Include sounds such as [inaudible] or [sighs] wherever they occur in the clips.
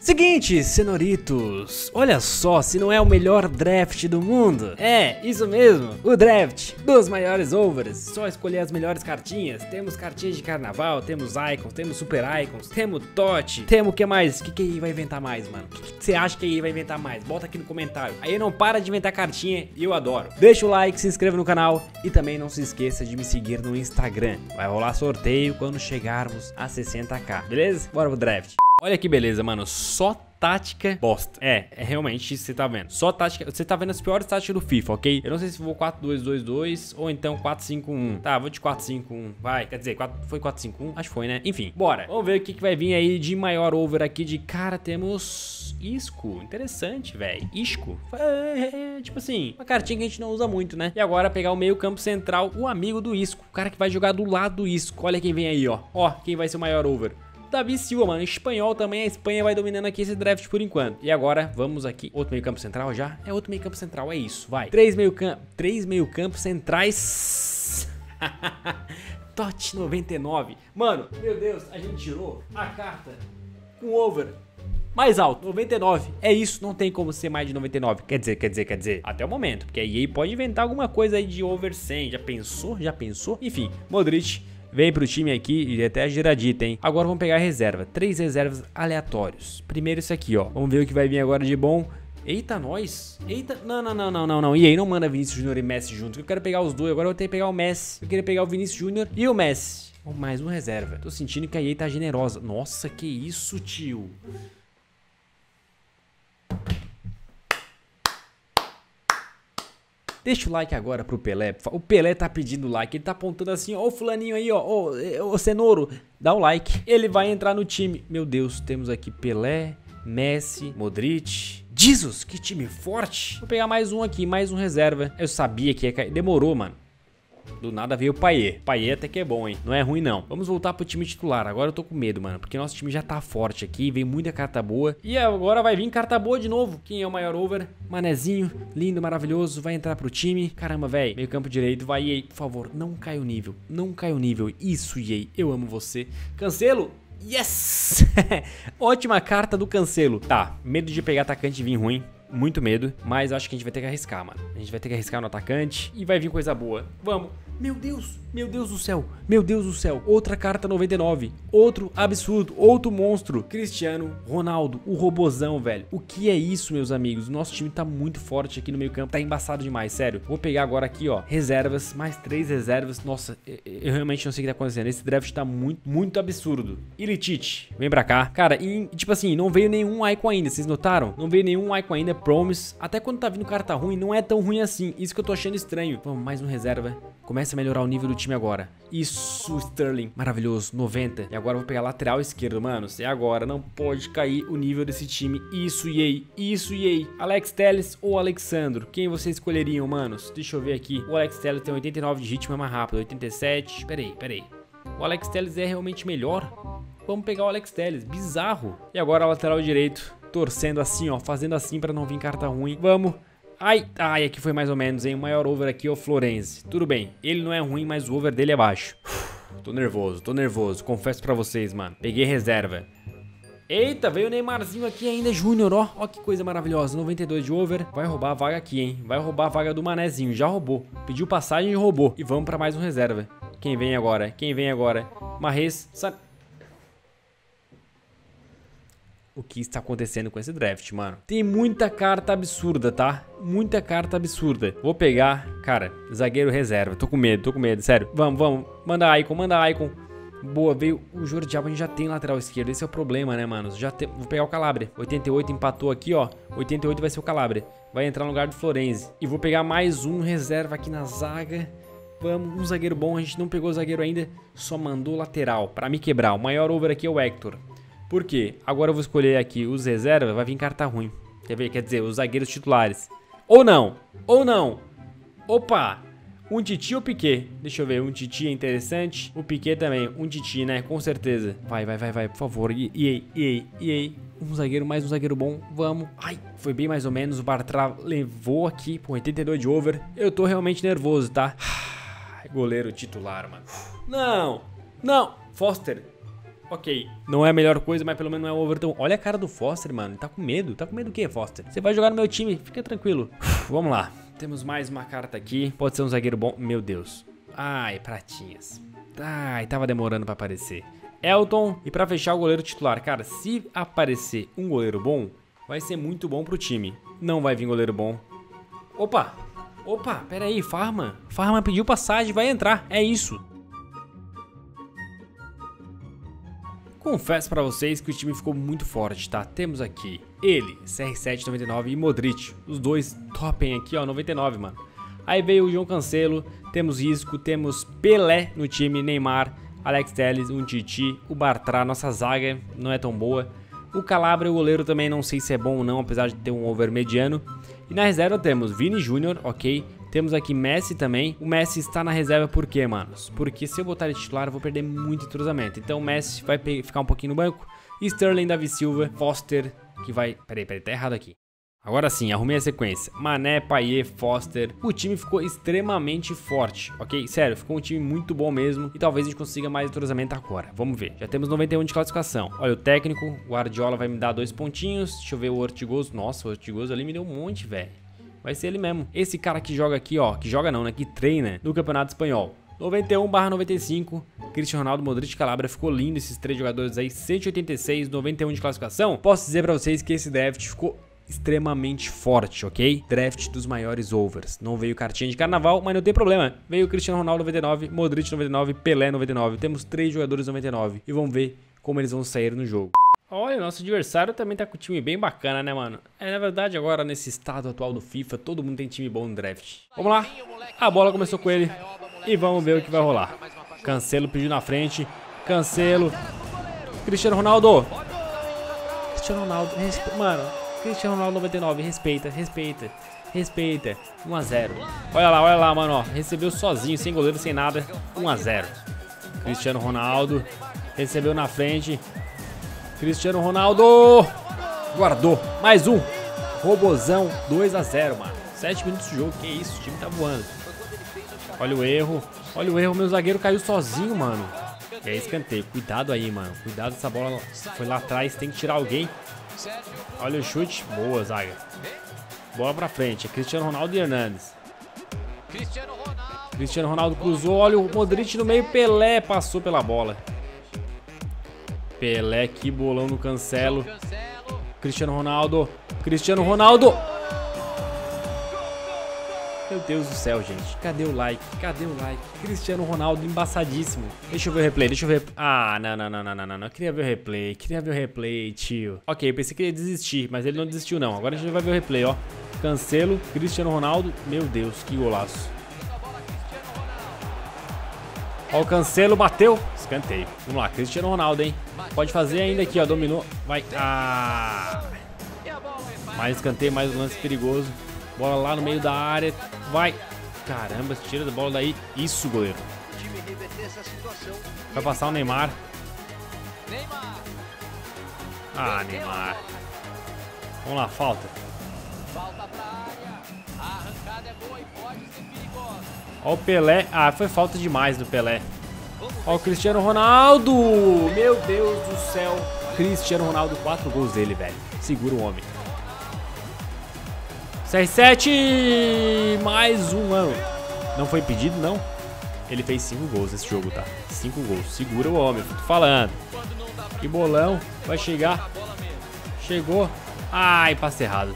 Seguinte, senhoritos, olha só se não é o melhor draft do mundo. É, isso mesmo, o draft dos maiores overs. Só escolher as melhores cartinhas. Temos cartinhas de carnaval, temos icons, temos super icons, temos TOT, temos o que mais? O que, que aí vai inventar mais, mano? O que, que você acha que aí vai inventar mais? Bota aqui no comentário. Aí não para de inventar cartinha e eu adoro. Deixa o like, se inscreva no canal e também não se esqueça de me seguir no Instagram. Vai rolar sorteio quando chegarmos a 60k, beleza? Bora pro draft. Olha que beleza, mano. Só tática bosta. É, é realmente isso que você tá vendo. Só tática. Você tá vendo as piores táticas do FIFA, ok? Eu não sei se vou 4-2-2-2 ou então 4-5-1. Tá, vou de 4-5-1. Vai. Quer dizer, 4, foi 4-5-1? Acho que foi, né? Enfim, bora. Vamos ver o que, que vai vir aí de maior over aqui de cara. Temos Isco. Interessante, velho. Isco. É, é, tipo assim, uma cartinha que a gente não usa muito, né? E agora pegar o meio campo central, o amigo do Isco. O cara que vai jogar do lado do Isco. Olha quem vem aí, ó. Ó, quem vai ser o maior over. Davi Silva, mano. Espanhol também. A Espanha vai dominando aqui esse draft por enquanto. E agora, vamos aqui. Outro meio campo central já? É outro meio campo central, é isso. Vai. Três meio campo. Três meio campo centrais. [laughs] Tot 99. Mano, meu Deus, a gente tirou a carta com over mais alto, 99. É isso, não tem como ser mais de 99. Quer dizer, quer dizer, quer dizer, até o momento, porque a EA pode inventar alguma coisa aí de over 100. Já pensou? Já pensou? Enfim, Modric Vem pro time aqui e até a giradita, hein? Agora vamos pegar a reserva. Três reservas aleatórios. Primeiro isso aqui, ó. Vamos ver o que vai vir agora de bom. Eita, nós. Eita, não, não, não, não, não, não. E aí, não manda Vinícius Júnior e Messi juntos. Eu quero pegar os dois. Agora eu vou ter que pegar o Messi. Eu queria pegar o Vinícius Júnior e o Messi. Mais um reserva. Tô sentindo que a EA tá generosa. Nossa, que isso, tio. Deixa o like agora pro Pelé. O Pelé tá pedindo like. Ele tá apontando assim, ó, o fulaninho aí, ó, ô, ô, cenouro, dá o like. Ele vai entrar no time. Meu Deus, temos aqui Pelé, Messi, Modric. Jesus, que time forte. Vou pegar mais um aqui, mais um reserva. Eu sabia que ia cair. Demorou, mano. Do nada veio o Paier. Paier até que é bom, hein? Não é ruim, não. Vamos voltar pro time titular. Agora eu tô com medo, mano. Porque nosso time já tá forte aqui. Veio muita carta boa. E agora vai vir carta boa de novo. Quem é o maior over? Manezinho. Lindo, maravilhoso. Vai entrar pro time. Caramba, velho. Meio campo direito. Vai, EA. Por favor, não cai o nível. Não cai o nível. Isso, EA. Eu amo você. Cancelo. Yes! [laughs] Ótima carta do Cancelo. Tá, medo de pegar atacante e vir ruim muito medo, mas acho que a gente vai ter que arriscar, mano. A gente vai ter que arriscar no atacante e vai vir coisa boa. Vamos. Meu Deus, meu Deus do céu, meu Deus do céu. Outra carta 99, outro absurdo, outro monstro. Cristiano Ronaldo, o robozão, velho. O que é isso, meus amigos? O nosso time tá muito forte aqui no meio campo, tá embaçado demais, sério. Vou pegar agora aqui, ó, reservas, mais três reservas. Nossa, eu realmente não sei o que tá acontecendo. Esse draft tá muito, muito absurdo. Ilitite, vem pra cá. Cara, e, tipo assim, não veio nenhum icon ainda, vocês notaram? Não veio nenhum icon ainda, Promise. Até quando tá vindo carta ruim, não é tão ruim assim. Isso que eu tô achando estranho. Vamos, mais um reserva. Começa a melhorar o nível do time agora. Isso, Sterling. Maravilhoso, 90. E agora eu vou pegar lateral esquerdo, mano. É agora, não pode cair o nível desse time. Isso, EA. Isso, EA. Alex Telles ou Alexandro? Quem vocês escolheriam, manos? Deixa eu ver aqui. O Alex Telles tem 89 de ritmo, é mais rápido. 87. Peraí, peraí. O Alex Telles é realmente melhor? Vamos pegar o Alex Telles. Bizarro. E agora lateral direito. Torcendo assim, ó. Fazendo assim pra não vir carta ruim. Vamos. Ai, ai, aqui foi mais ou menos, hein? O maior over aqui é o Florenzi. Tudo bem, ele não é ruim, mas o over dele é baixo. Uf, [sighs] tô nervoso, tô nervoso. Confesso pra vocês, mano. Peguei reserva. Eita, veio o Neymarzinho aqui ainda, Júnior, ó. Ó que coisa maravilhosa. 92 de over. Vai roubar a vaga aqui, hein? Vai roubar a vaga do Manezinho. Já roubou. Pediu passagem e roubou. E vamos pra mais um reserva. Quem vem agora? Quem vem agora? Marres. San o que está acontecendo com esse draft, mano. Tem muita carta absurda, tá? Muita carta absurda. Vou pegar, cara, zagueiro reserva. Tô com medo, tô com medo, sério. Vamos, vamos. Manda Icon, manda Icon. Boa, veio o Jordi Alba, a gente já tem lateral esquerdo. Esse é o problema, né, mano? Já tem... Vou pegar o Calabria. 88 empatou aqui, ó. 88 vai ser o Calabria. Vai entrar no lugar do Florenzi. E vou pegar mais um reserva aqui na zaga. Vamos, um zagueiro bom. A gente não pegou o zagueiro ainda. Só mandou lateral pra me quebrar. O maior over aqui é o Hector. Por quê? Agora eu vou escolher aqui os reservas, vai vir carta ruim. Quer ver? Quer dizer, os zagueiros titulares. Ou não, ou não. Opa, um Titi ou Piquet? Deixa eu ver, um Titi é interessante. O Piquet também, um Titi, né? Com certeza. Vai, vai, vai, vai, por favor. E aí, e aí, e aí. Um zagueiro, mais um zagueiro bom. Vamos. Ai, foi bem mais ou menos. O Bartra levou aqui por 82 de over. Eu tô realmente nervoso, tá? [sighs] Goleiro titular, mano. Não, não. Foster, Ok, não é a melhor coisa, mas pelo menos não é o over tão... Olha a cara do Foster, mano. Tá com medo. Tá com medo do quê, Foster? Você vai jogar no meu time. Fica tranquilo. Uf, vamos lá. Temos mais uma carta aqui. Pode ser um zagueiro bom. Meu Deus. Ai, pratinhas. Ai, tava demorando pra aparecer. Elton. E pra fechar o goleiro titular. Cara, se aparecer um goleiro bom, vai ser muito bom pro time. Não vai vir goleiro bom. Opa! Opa, pera aí, Farma. Farma pediu passagem, vai entrar. É isso. Confesso pra vocês que o time ficou muito forte, tá? Temos aqui ele, CR7 99 e Modric. Os dois topem aqui, ó, 99, mano. Aí veio o João Cancelo, temos Isco, temos Pelé no time, Neymar, Alex Telles, um Titi, o Bartra, nossa zaga não é tão boa. O Calabria, o goleiro também não sei se é bom ou não, apesar de ter um over mediano. E na reserva temos Vini Júnior, ok. Temos aqui Messi também. O Messi está na reserva por quê, manos? Porque se eu botar ele titular, eu vou perder muito entrosamento. Então o Messi vai ficar um pouquinho no banco. Sterling, Davi Silva, Foster, que vai... Peraí, peraí, tá errado aqui. Agora sim, arrumei a sequência. Mané, Payet, Foster. O time ficou extremamente forte, ok? Sério, ficou um time muito bom mesmo. E talvez a gente consiga mais entrosamento agora. Vamos ver. Já temos 91 de classificação. Olha, o técnico, Guardiola vai me dar dois pontinhos. Deixa eu ver o Ortigoso. Nossa, o Ortigoso ali me deu um monte, velho. Vai ser ele mesmo. Esse cara que joga aqui, ó, que joga não, né, que treina no Campeonato Espanhol. 91 barra 95, Cristiano Ronaldo, Modric Calabria, ficou lindo esses três jogadores aí, 186, 91 de classificação. Posso dizer pra vocês que esse draft ficou extremamente forte, ok? Draft dos maiores overs. Não veio cartinha de carnaval, mas não tem problema. Veio Cristiano Ronaldo 99, Modric 99, Pelé 99. Temos três jogadores 99 e vamos ver como eles vão sair no jogo. Olha, nosso adversário também tá com um time bem bacana, né, mano? É, na verdade, agora nesse estado atual do FIFA, todo mundo tem time bom no draft. Vamos lá. A bola começou com ele. E vamos ver o que vai rolar. Cancelo pediu na frente. Cancelo. Cristiano Ronaldo. Cristiano Ronaldo. Mano, Cristiano Ronaldo 99. Respeita, respeita. Respeita. 1x0. Olha lá, olha lá, mano. Ó. Recebeu sozinho, sem goleiro, sem nada. 1x0. Cristiano Ronaldo. Recebeu na frente. Cristiano Ronaldo. Guardou. Mais um. Robozão 2 a 0 mano. 7 minutos de jogo. Que isso, o time tá voando. Olha o erro. Olha o erro. Meu zagueiro caiu sozinho, mano. É escanteio. Cuidado aí, mano. Cuidado essa bola foi lá atrás. Tem que tirar alguém. Olha o chute. Boa, zaga. Bola pra frente. É Cristiano Ronaldo e Hernandes. Cristiano Ronaldo cruzou. Olha o Modric no meio. Pelé passou pela bola. Pelé, que bolão no cancelo. Cristiano Ronaldo. Cristiano Ronaldo. Meu Deus do céu, gente. Cadê o like? Cadê o like? Cristiano Ronaldo embaçadíssimo. Deixa eu ver o replay, deixa eu ver. Ah, não, não, não, não, não, não. Eu queria ver o replay. Queria ver o replay, tio. Ok, pensei que ele ia desistir, mas ele não desistiu, não. Agora a gente vai ver o replay, ó. Cancelo, Cristiano Ronaldo. Meu Deus, que golaço. Ó, o Cancelo bateu. Escanteio. Vamos lá, Cristiano Ronaldo, hein? Pode fazer ainda aqui, ó. Dominou. Vai. Ah. Mais escanteio, mais um lance perigoso. Bola lá no meio da área. Vai. Caramba, tira a bola daí. Isso, goleiro. Vai passar o Neymar. Ah, Neymar. Vamos lá, falta. Falta pra área. A arrancada é boa e pode ser perigosa. Ó o Pelé. Ah, foi falta demais do Pelé. Ó o Cristiano Ronaldo. Meu Deus do céu. Cristiano Ronaldo, quatro gols dele, velho. Segura o homem. CR7. Mais um ano. Não foi pedido, não? Ele fez cinco gols nesse jogo, tá? Cinco gols. Segura o homem, tô falando. Que bolão. Vai chegar. Chegou. Ai, passe errado.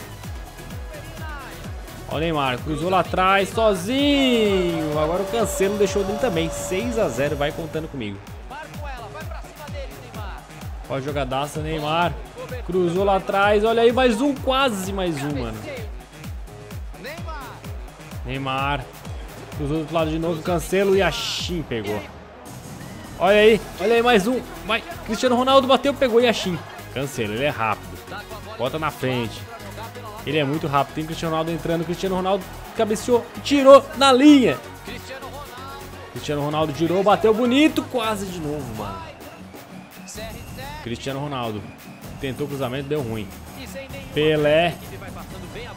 Olha o Neymar, cruzou lá atrás, sozinho. Agora o Cancelo deixou dele também. 6 a 0 vai contando comigo. Olha a jogadaça, Neymar. Cruzou lá atrás, olha aí, mais um, quase mais um, mano. Neymar. Cruzou do outro lado de novo, Cancelo e a Shin pegou. Olha aí, olha aí, mais um. Vai, Cristiano Ronaldo bateu, pegou e a Shin. Cancelo, ele é rápido. Bota na frente. Ele é muito rápido. Tem Cristiano Ronaldo entrando. Cristiano Ronaldo cabeceou tirou na linha. Cristiano Ronaldo tirou, bateu bonito. Quase de novo, mano. Cristiano Ronaldo. Tentou cruzamento, deu ruim. Pelé.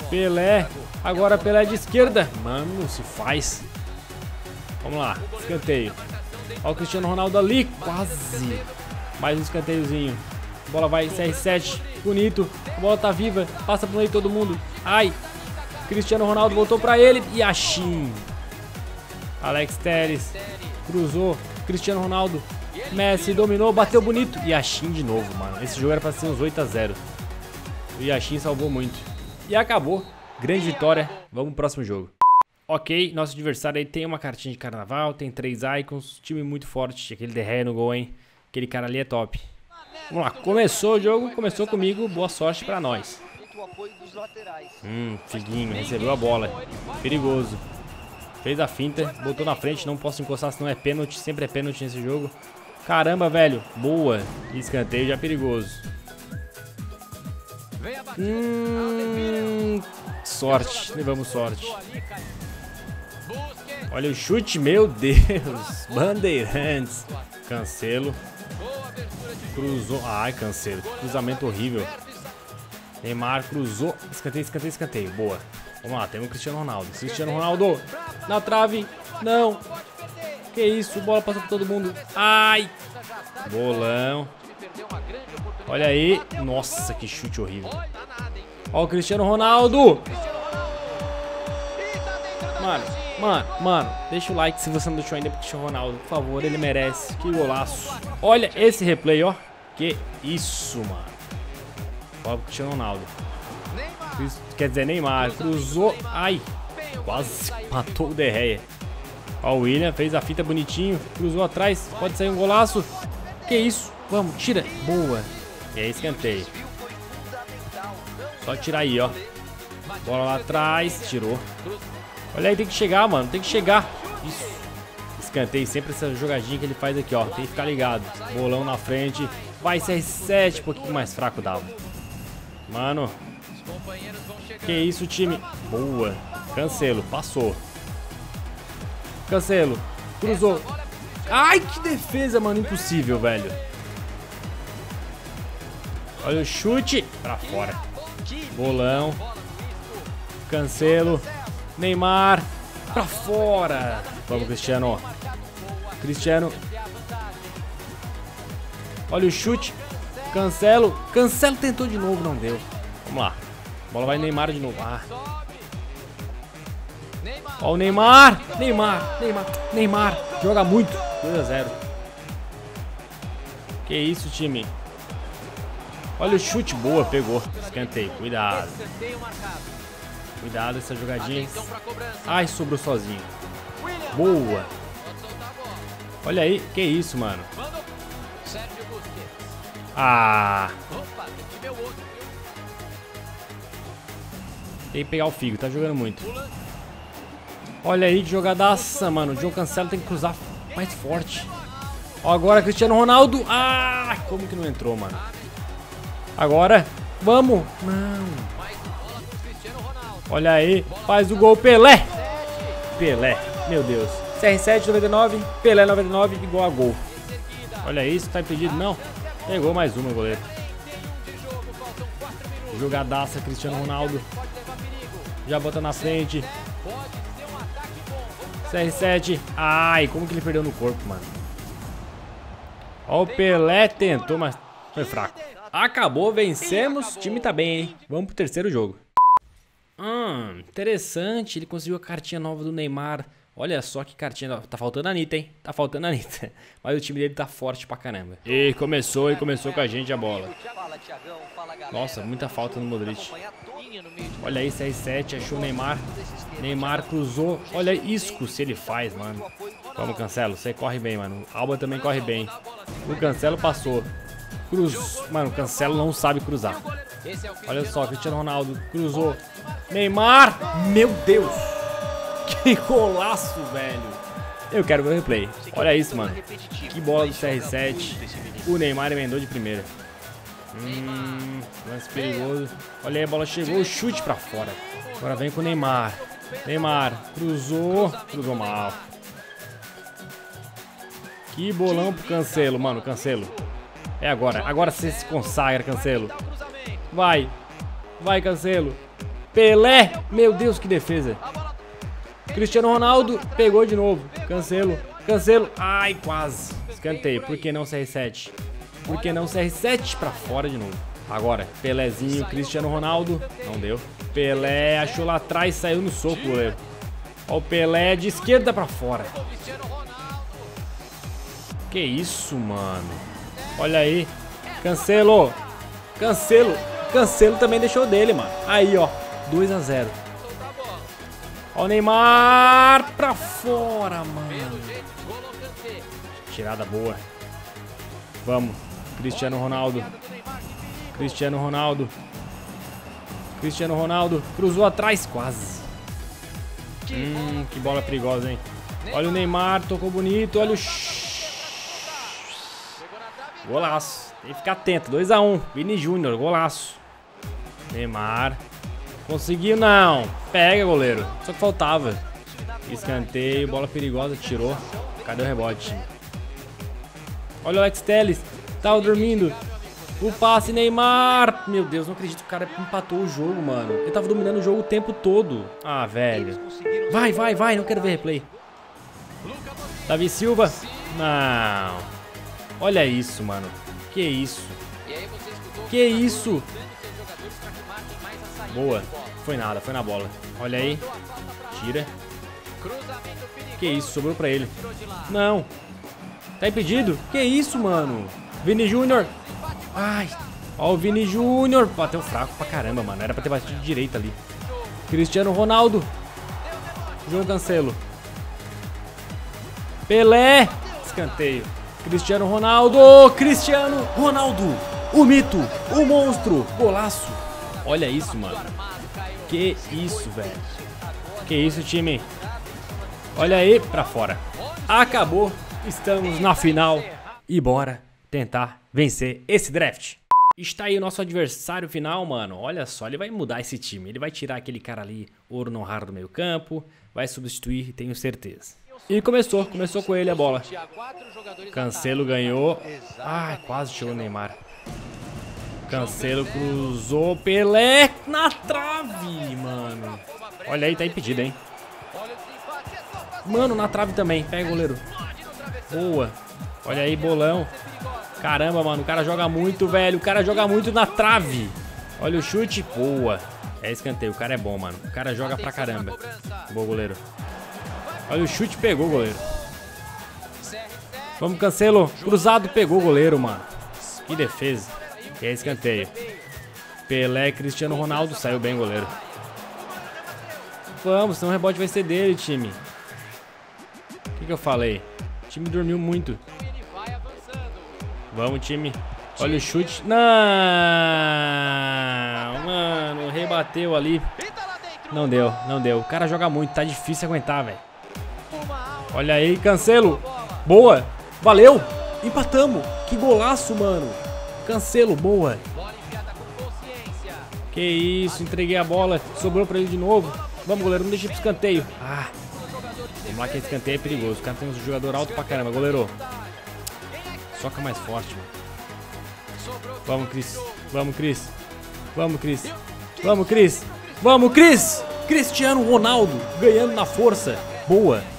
Pelé. Agora Pelé de esquerda. Mano, se faz. Vamos lá. Escanteio. Olha o Cristiano Ronaldo ali. Quase. Mais um escanteiozinho. A bola vai, CR7, bonito. A bola tá viva, passa por de todo mundo. Ai, Cristiano Ronaldo voltou pra ele. E a Shin. Alex Teres cruzou. Cristiano Ronaldo. Messi dominou, bateu bonito. E a Shin de novo, mano. Esse jogo era pra ser uns 8 a 0 O Yashin salvou muito. E acabou. Grande vitória. Vamos pro próximo jogo. Ok, nosso adversário aí tem uma cartinha de carnaval, tem três icons, time muito forte, aquele de no gol, hein? Aquele cara ali é top. Vamos lá, começou o jogo, começou comigo, boa sorte pra nós. Hum, Figuinho, recebeu a bola, perigoso. Fez a finta, botou na frente, não posso encostar senão é pênalti, sempre é pênalti nesse jogo. Caramba, velho, boa, escanteio já perigoso. Hum, sorte, levamos sorte. Olha o chute, meu Deus. [laughs] Bandeirantes. Cancelo. Cruzou. Ai, cancelo. Cruzamento horrível. Neymar cruzou. Escanteio, escanteio, escanteio. Boa. Vamos lá, temos o Cristiano Ronaldo. Cristiano Ronaldo. Na trave. Não. Que isso, bola passou por todo mundo. Ai. Bolão. Olha aí. Nossa, que chute horrível. Olha o Cristiano Ronaldo. Mano, mano, mano, deixa o like se você não deixou ainda pro Cristiano Ronaldo, por favor, ele merece. Que golaço. Olha esse replay, ó. Que isso, mano. Olha o Cristiano Ronaldo. Quer dizer, Neymar cruzou. Ai, quase matou o Derreia. Ó, o William fez a fita bonitinho, cruzou atrás, pode sair um golaço. Que isso? Vamos, tira. Boa. E aí, escanteio. Só tirar aí, ó. Bola lá atrás, tirou. Olha aí, tem que chegar, mano. Tem que chegar. Isso. Escanteio sempre essa jogadinha que ele faz aqui, ó. Tem que ficar ligado. Bolão na frente. Vai CR7, um pouquinho mais fraco dava. Mano. Que isso, time. Boa. Cancelo. Passou. Cancelo. Cruzou. Ai, que defesa, mano. Impossível, velho. Olha o chute. Pra fora. Bolão. Cancelo. Neymar. Pra fora. Vamos, Cristiano. Cristiano. Olha o chute. Cancelo. Cancelo tentou de novo, não deu. Vamos lá. Bola vai Neymar de novo. Ah. Ó o Neymar. Neymar. Neymar. Neymar. Joga muito. 2 a 0. Que isso, time. Olha o chute. Boa, pegou. Escanteio. Cuidado. Cuidado essa jogadinha. Ai, sobrou sozinho. Boa. Olha aí. Que isso, mano. Ah. Tem que pegar o Figo. Tá jogando muito. Olha aí que jogadaça, mano. O João Cancelo tem que cruzar mais forte. Ó, agora Cristiano Ronaldo. Ah, como que não entrou, mano? Agora. Vamos. Não. Olha aí, faz o gol Pelé. Pelé, meu Deus. CR7 99, Pelé 99 igual a gol. Olha isso, tá impedido não. Pegou mais uma, goleiro. Jogadaça, Cristiano Ronaldo. Já bota na frente. CR7. Ai, como que ele perdeu no corpo, mano. Ó, o Pelé tentou, mas foi fraco. Acabou, vencemos. O time tá bem, hein? Vamos pro terceiro jogo. Hum, interessante. Ele conseguiu a cartinha nova do Neymar. Olha só que cartinha. Tá faltando a Anitta, hein? Tá faltando a Anitta. [laughs] Mas o time dele tá forte pra caramba. E começou, e começou com a gente a bola. Nossa, muita falta no Modric. Olha aí, CR7, achou o Neymar. Neymar cruzou. Olha Isco se ele faz, mano. Vamos, Cancelo. Você corre bem, mano. Alba também corre bem. O Cancelo passou. Cruz. Mano, o Cancelo não sabe cruzar. Olha só, Cristiano Ronaldo cruzou. Neymar! Meu Deus! [laughs] Que golaço, velho! Eu quero ver o replay. Olha isso, mano. Que bola do CR7. O Neymar emendou de primeira. Hum, lance perigoso. Olha aí, a bola chegou, chute pra fora. Agora vem com o Neymar. Neymar, cruzou. Cruzou mal. Que bolão pro Cancelo, mano, Cancelo. É agora. Agora você se consagra, Cancelo. Vai. Vai, Cancelo. Pelé. Meu Deus, que defesa. Cristiano Ronaldo pegou de novo. Cancelo. Cancelo. Ai, quase. Escanteio. Por que não CR7? Por que não CR7 pra fora de novo? Agora, Pelézinho, Cristiano Ronaldo. Não deu. Pelé achou lá atrás, saiu no soco, goleiro. Ó o Pelé de esquerda pra fora. Que isso, mano. Olha aí. Cancelo. Cancelo. Cancelo também deixou dele, mano. Aí, ó. 2 a 0 Ó o Neymar pra fora, mano. Tirada boa. Vamos. Cristiano Ronaldo. Cristiano Ronaldo. Cristiano Ronaldo. Cruzou atrás, quase. Hum, que bola perigosa, hein? Olha o Neymar, tocou bonito. Olha o... Golaço. Tem que ficar atento. 2x1. Um. Vini Júnior, golaço. Neymar. Conseguiu, não. Pega, goleiro. Só que faltava. Escanteio, bola perigosa, tirou. Cadê o rebote? Olha o Alex Telles. Tava dormindo. O passe, Neymar. Meu Deus, não acredito que o cara empatou o jogo, mano. Ele tava dominando o jogo o tempo todo. Ah, velho. Vai, vai, vai. Não quero ver replay. Davi Silva. Não. Olha isso, mano. Que isso. Que isso. Boa. Foi nada, foi na bola. Olha aí. Tira. Que isso, sobrou pra ele. Não. Tá impedido? Que isso, mano? Vini Júnior. Ai. Ó o Vini Júnior. Bateu fraco pra caramba, mano. Era pra ter batido de direita ali. Cristiano Ronaldo. João Cancelo. Pelé. Escanteio. Cristiano Ronaldo. Cristiano Ronaldo. O mito. O monstro. Golaço. Olha isso, mano. Que isso, velho. Que isso, time. Olha aí, pra fora. Acabou. Estamos na final. E bora tentar vencer esse draft. Está aí o nosso adversário final, mano. Olha só, ele vai mudar esse time. Ele vai tirar aquele cara ali, ouro não raro do meio campo. Vai substituir, tenho certeza. E começou, começou com ele a bola. Cancelo ganhou. Ai, quase chegou o Neymar. Cancelo cruzou. Pelé na trave, mano. Olha aí, tá impedido, hein. Mano, na trave também. Pega, goleiro. Boa. Olha aí, bolão. Caramba, mano. O cara joga muito, velho. O cara joga muito na trave. Olha o chute. Boa. É escanteio. O cara é bom, mano. O cara joga pra caramba. Boa, goleiro. Olha o chute. Pegou, goleiro. Vamos, Cancelo. Cruzado. Pegou, goleiro, mano. Que defesa. E é escanteio. Pelé, Cristiano Ronaldo. Saiu bem, goleiro. Vamos, senão o rebote vai ser dele, time. O que, que eu falei? O time dormiu muito. Vamos, time. Olha o chute. Não, mano, rebateu ali. Não deu, não deu. O cara joga muito, tá difícil aguentar, velho. Olha aí, Cancelo. Boa. Valeu. Empatamos. Que golaço, mano. Cancelo, boa. Que isso, entreguei a bola. Sobrou pra ele de novo. Vamos, goleiro, não deixa pro escanteio. Ah. Vamos lá que esse escanteio é perigoso. O cara tem um jogador alto pra caramba, goleiro. Soca mais forte, mano. Vamos, Cris. Vamos, Cris. Vamos, Cris. Vamos, Cris. Vamos, Cris. Cristiano Ronaldo ganhando na força. Boa.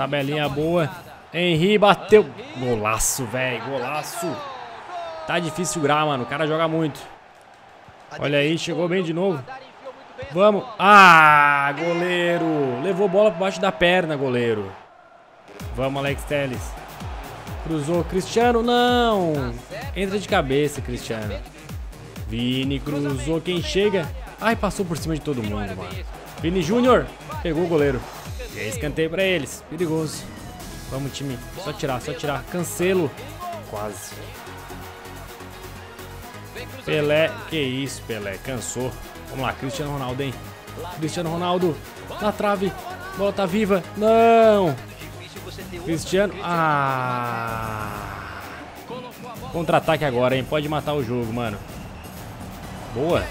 Tabelinha boa. Henry bateu. Golaço, velho. Golaço. Tá difícil segurar, mano. O cara joga muito. Olha aí, chegou bem de novo. Vamos. Ah, goleiro. Levou bola por baixo da perna, goleiro. Vamos, Alex Telles. Cruzou. Cristiano, não. Entra de cabeça, Cristiano. Vini cruzou. Quem chega? Ai, passou por cima de todo mundo, mano. Vini Júnior. Pegou o goleiro. Aí, escanteio pra eles. Perigoso. Vamos, time. Só tirar, só tirar. Cancelo. Quase. Pelé. Que isso, Pelé. Cansou. Vamos lá, Cristiano Ronaldo, hein? Cristiano Ronaldo. Na trave. Bola tá viva. Não. Cristiano. Ah. Contra-ataque agora, hein? Pode matar o jogo, mano. Boa.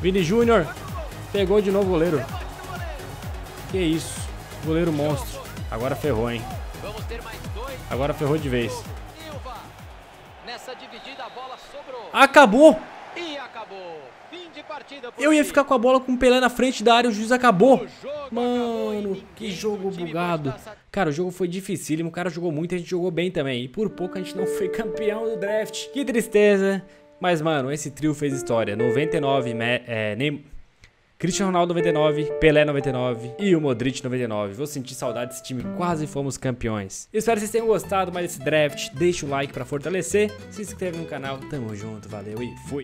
Vini Júnior. Pegou de novo o goleiro. Que isso. Goleiro monstro. Agora ferrou, hein? Agora ferrou de vez. Acabou. E acabou. Eu ia ficar com a bola com o Pelé na frente da área, o juiz acabou. Mano, que jogo bugado. Cara, o jogo foi dificílimo, o cara jogou muito e a gente jogou bem também. E por pouco a gente não foi [laughs] campeão do draft. Que tristeza. Mas, mano, esse trio fez história. 99, me- é, nem... Cristiano Ronaldo 99, Pelé 99 e o Modric 99. Vou sentir saudade desse time, quase fomos campeões. Espero que vocês tenham gostado mais desse draft. Deixa o like pra fortalecer. Se inscreve no canal. Tamo junto, valeu e fui.